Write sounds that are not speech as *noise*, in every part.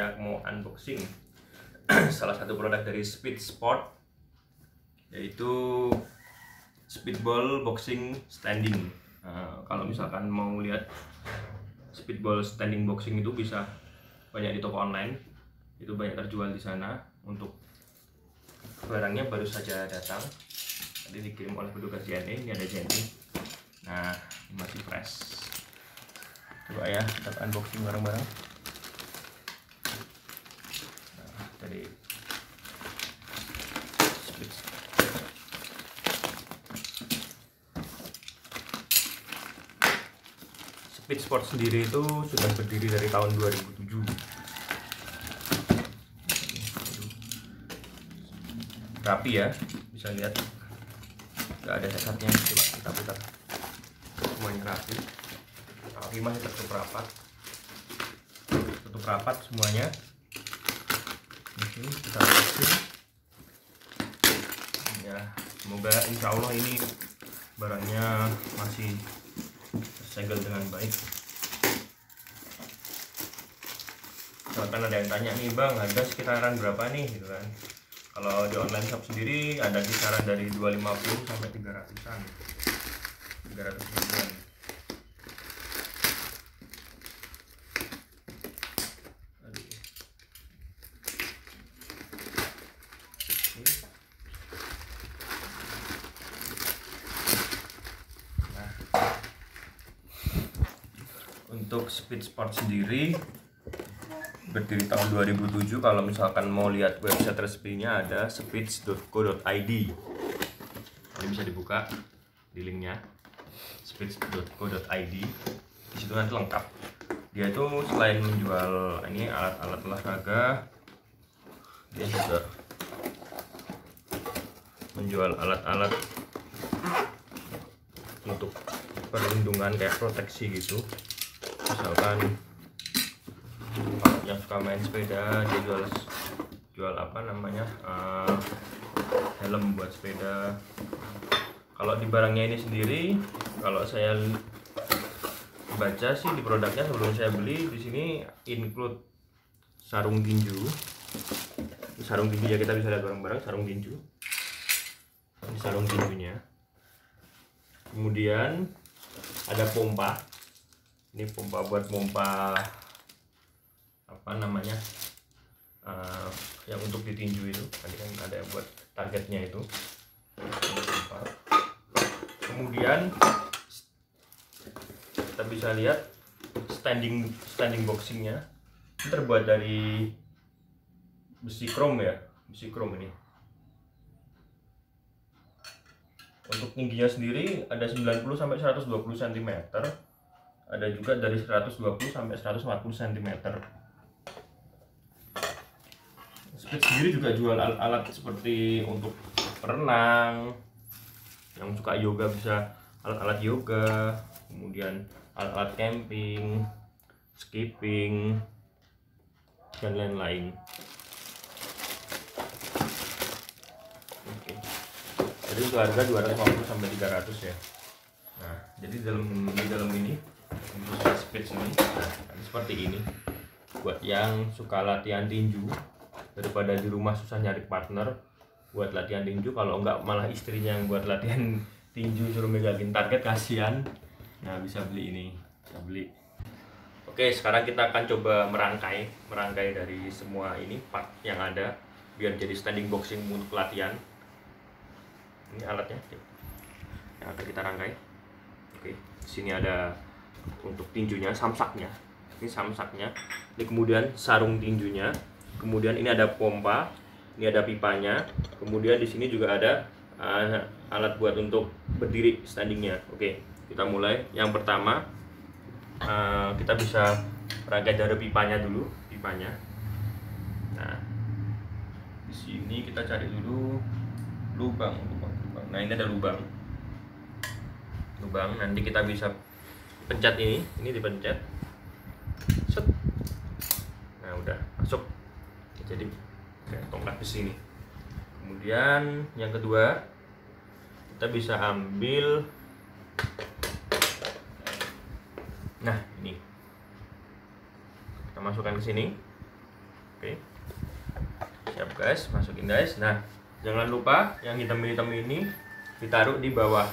saya mau unboxing *clears throat* salah satu produk dari Speed Sport yaitu speedball boxing standing. Nah, kalau misalkan mau lihat speedball standing boxing itu bisa banyak di toko online, itu banyak terjual di sana. Untuk barangnya baru saja datang, tadi dikirim oleh petugas JNE. Ini ada JNE. Nah, ini masih fresh. Coba ya, kita unboxing bareng-bareng. Tadi speed Sport sendiri itu sudah berdiri dari tahun 2007. Rapi ya, bisa lihat. Gak ada cacatnya, coba kita putar. Semuanya rapi. Rapi masih tertutup rapat. Tutup rapat semuanya. Di sini kita unboxing. Ya, semoga insya Allah ini barangnya masih segel dengan baik. Misalkan ada yang tanya nih bang harga sekitaran berapa nih? Gitu kan. Kalau di online shop sendiri ada kisaran dari 250 sampai 300an 300 ribuan Aduh. Oke. Nah, untuk Speed Sport sendiri berdiri tahun 2007 kalau misalkan mau lihat website resminya ada speeds.co.id ini bisa dibuka di linknya speeds.co.id di situ nanti lengkap. Dia itu selain menjual ini alat-alat olahraga dia juga menjual alat-alat untuk perlindungan kayak proteksi gitu misalkan yang suka main sepeda dia jual jual apa namanya uh, helm buat sepeda. Kalau di barangnya ini sendiri kalau saya baca sih di produknya sebelum saya beli di sini include sarung tinju sarung tinju ya kita bisa lihat bareng-bareng sarung tinju ini sarung tinjunya kemudian ada pompa ini pompa buat pompa apa namanya uh, yang untuk ditinju itu. Tadi kan ada yang buat targetnya itu. Kemudian kita bisa lihat standing standing boxingnya. Terbuat dari besi krom ya besi krom ini. Untuk tingginya sendiri ada 90 sampai 120 cm ada juga dari 120 sampai 140 cm Speed sendiri juga jual alat-alat seperti untuk berenang yang suka yoga bisa alat-alat yoga kemudian alat-alat camping skipping dan lain-lain. Oke. Jadi untuk harga 250 sampai 300 ya. Nah jadi dalam di dalam ini untuk speed ini seperti ini. Buat yang suka latihan tinju daripada di rumah susah nyari partner buat latihan tinju kalau enggak malah istrinya yang buat latihan tinju suruh megangin target kasihan. Nah bisa beli ini bisa beli. Oke sekarang kita akan coba merangkai merangkai dari semua ini part yang ada biar jadi standing boxing untuk latihan. Ini alatnya yang akan kita rangkai. Oke sini ada untuk tinjunya samsaknya. Ini samsaknya. Ini kemudian sarung tinjunya. Kemudian ini ada pompa ini ada pipanya. Kemudian di sini juga ada uh, alat buat untuk berdiri standingnya. Oke kita mulai. Yang pertama uh, kita bisa rangkai dari pipanya dulu pipanya. Nah di sini kita cari dulu lubang lubang lubang. Nah ini ada lubang. Lubang nanti kita bisa pencet ini ini dipencet. Set. Nah udah masuk. Jadi kayak tongkat di sini kemudian yang kedua kita bisa ambil. Nah ini. Kita masukkan ke sini. Oke. Siap guys. Masukin guys. Nah jangan lupa yang hitam-hitam ini ditaruh di bawah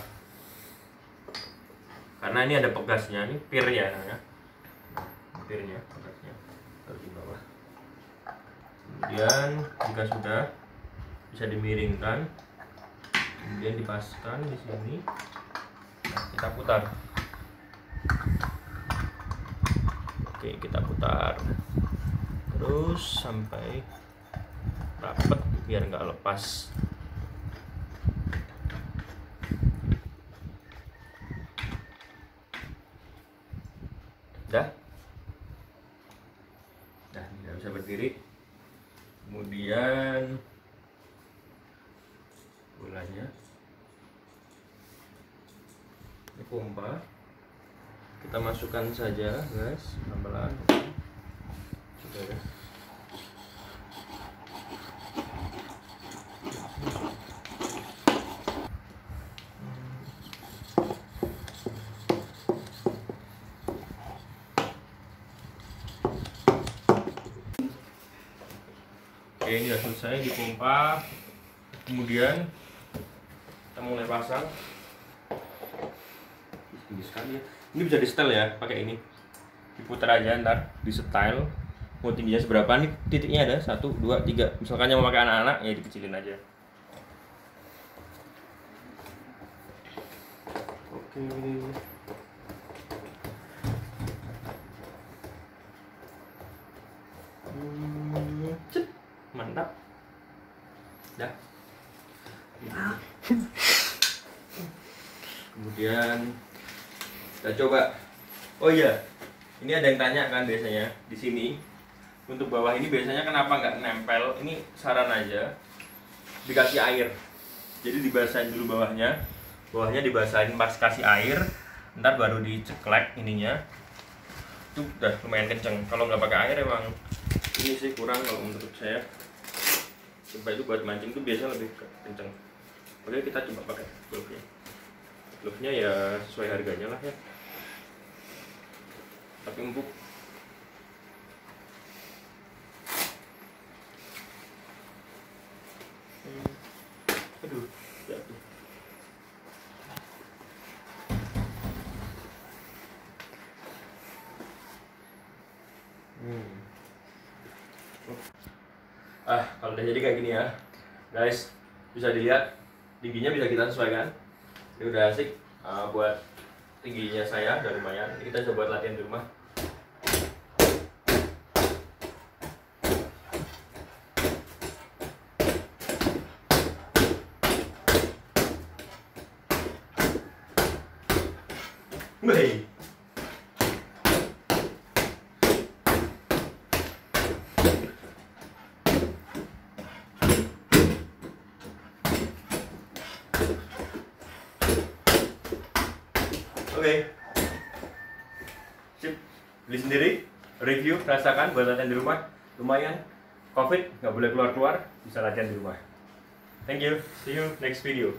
karena ini ada pegasnya ini pir ya. Namanya pirnya pegasnya. Taruh di bawah. Kemudian jika sudah bisa dimiringkan. Kemudian dipaskan di sini. Nah, kita putar. Oke kita putar. Terus sampai rapet biar nggak lepas dah. Dah tidak bisa berdiri. Kemudian gulanya ini pompa. Kita masukkan saja guys pelan-pelan. Sudah ya Oke ini sudah selesai dipompa. Kemudian kita mulai pasang. Tinggi sekali ya. Ini bisa di setel ya pakai ini. Diputar aja ntar di style mau tingginya seberapa? Nih titiknya ada satu dua tiga. Misalkan yang mau pakai anak-anak ya dikecilin aja. Oke. Hmm, cep. Mantap. Dah. Kemudian kita coba. Oh iya ini ada yang tanya kan biasanya di sini. Untuk bawah ini biasanya kenapa nggak nempel? Ini saran aja. Dikasih air. Jadi dibasahin dulu bawahnya. Bawahnya dibasahin pas kasih air ntar baru diceklek ininya. Itu udah lumayan kenceng. Kalau nggak pakai air emang ini sih kurang kalau menurut saya. Coba itu buat mancing itu biasa lebih kenceng. Oke kita coba pakai glove nya glove nya ya sesuai harganya lah ya. Tapi empuk Hmm. aduh jatuh Hmm. Ah, kalau udah jadi kayak gini ya, guys, bisa dilihat tingginya bisa kita sesuaikan. Ini udah asik uh, buat tingginya saya udah lumayan. Ini kita coba latihan di rumah. oke. Okay. sip. Beli sendiri review rasakan buat latihan di rumah. Lumayan. Covid nggak boleh keluar keluar bisa latihan di rumah. Thank you. See you next video.